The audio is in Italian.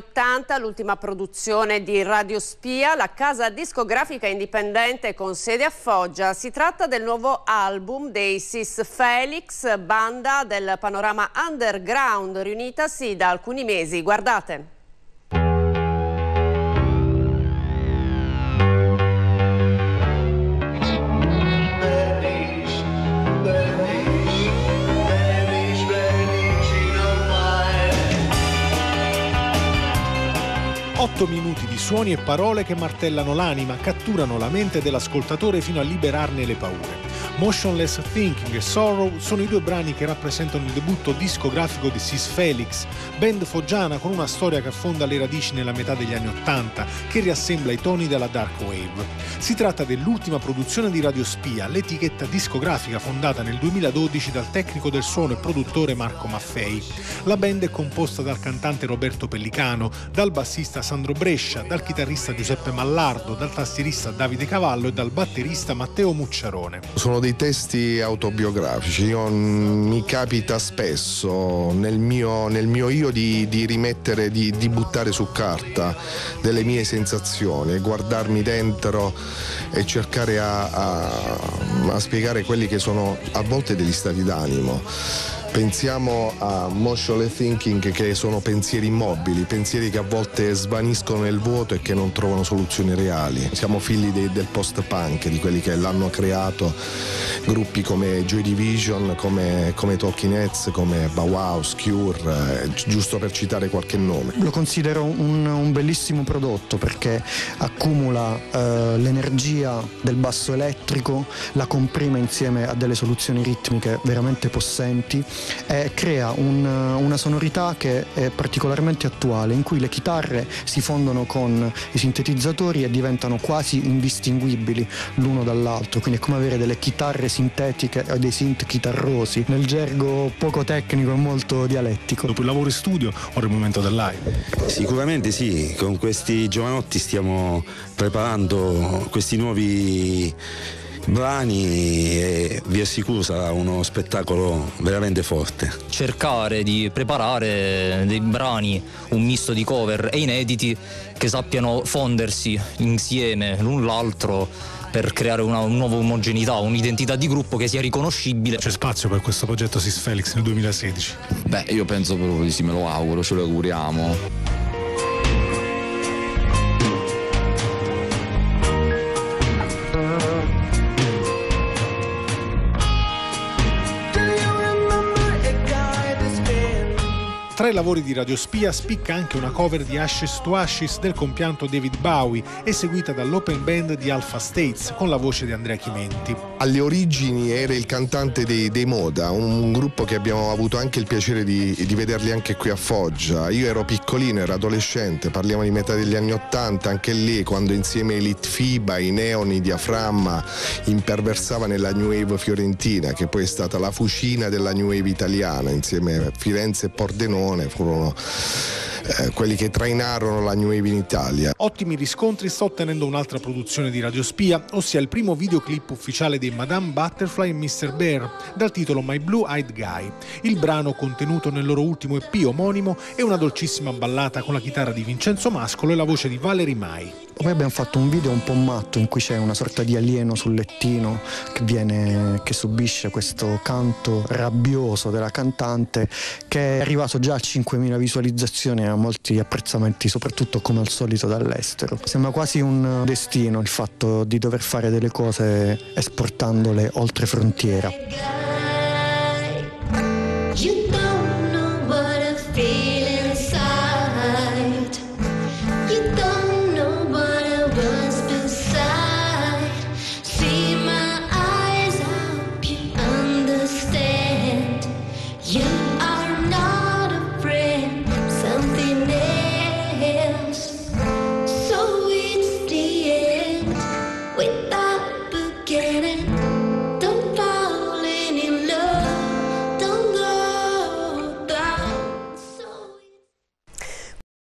80, l'ultima produzione di Radio Spia, la casa discografica indipendente con sede a Foggia. Si tratta del nuovo album dei Sis Felix, banda del panorama underground riunitasi da alcuni mesi. Guardate. Otto minuti di suoni e parole che martellano l'anima, catturano la mente dell'ascoltatore fino a liberarne le paure. Motionless Thinking e Sorrow sono i due brani che rappresentano il debutto discografico di Sis Felix, band foggiana con una storia che affonda le radici nella metà degli anni Ottanta, che riassembla i toni della dark wave. Si tratta dell'ultima produzione di Radio Spia, l'etichetta discografica fondata nel 2012 dal tecnico del suono e produttore Marco Maffei. La band è composta dal cantante Roberto Pellicano, dal bassista Sandro Brescia, dal chitarrista Giuseppe Mallardo, dal tastierista Davide Cavallo e dal batterista Matteo Mucciarone. Sono dei testi autobiografici, Io, mi capita spesso nel mio, nel mio io di, di rimettere, di, di, buttare su carta delle mie sensazioni guardarmi dentro e cercare a, a, a spiegare quelli che sono a volte degli stati d'animo Pensiamo a motionless thinking che sono pensieri immobili, pensieri che a volte svaniscono nel vuoto e che non trovano soluzioni reali. Siamo figli de, del post-punk, di quelli che l'hanno creato, gruppi come Joy Division, come, come Talking Heads, come Bauhaus, Cure, eh, giusto per citare qualche nome. Lo considero un, un bellissimo prodotto perché accumula eh, l'energia del basso elettrico, la comprime insieme a delle soluzioni ritmiche veramente possenti eh, crea un, una sonorità che è particolarmente attuale, in cui le chitarre si fondono con i sintetizzatori e diventano quasi indistinguibili l'uno dall'altro, quindi è come avere delle chitarre sintetiche o dei synth chitarrosi, nel gergo poco tecnico e molto dialettico. Dopo il lavoro in studio, ora è il momento del live. Sicuramente sì, con questi giovanotti stiamo preparando questi nuovi brani e vi assicuro sarà uno spettacolo veramente forte. Cercare di preparare dei brani, un misto di cover e inediti che sappiano fondersi insieme l'un l'altro per creare una, una nuova omogeneità, un'identità di gruppo che sia riconoscibile. C'è spazio per questo progetto Sis Felix nel 2016? Beh, io penso proprio di sì, me lo auguro, ce lo auguriamo. I lavori di Radio Spia spicca anche una cover di Ashes to Ashes del compianto David Bowie, eseguita dall'open band di Alpha States con la voce di Andrea Chimenti. Alle origini era il cantante dei, dei Moda, un gruppo che abbiamo avuto anche il piacere di, di, vederli anche qui a Foggia. Io ero piccolino, ero adolescente, parliamo di metà degli anni Ottanta, anche lì quando insieme ai Litfiba, i Neoni, Diaframma imperversava nella New Wave fiorentina, che poi è stata la fucina della New Wave italiana, insieme a Firenze e Pordenone ね、フォローの。Eh, quelli che trainarono la New Wave in Italia. Ottimi riscontri sta ottenendo un'altra produzione di Radio Spia, ossia il primo videoclip ufficiale di Madame Butterfly e Mr. Bear, dal titolo My Blue Eyed Guy. Il brano, contenuto nel loro ultimo EP omonimo, è una dolcissima ballata con la chitarra di Vincenzo Mascolo e la voce di Valerie Mai. Poi abbiamo fatto un video un po' matto in cui c'è una sorta di alieno sul lettino che, viene, che subisce questo canto rabbioso della cantante che è arrivato già a 5.000 visualizzazioni a molti apprezzamenti, soprattutto come al solito dall'estero. Sembra quasi un destino il fatto di dover fare delle cose esportandole oltre frontiera. getting